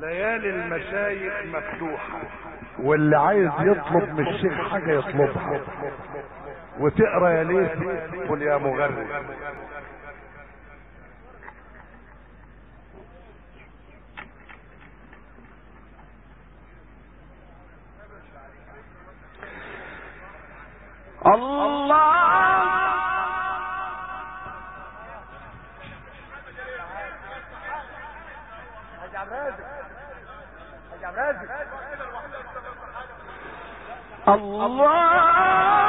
ليالي المشايخ مفتوحة. واللي عايز يطلب من الشيخ حاجة يطلبها. وتقرأ يا ليث قل يا مغرب. الله!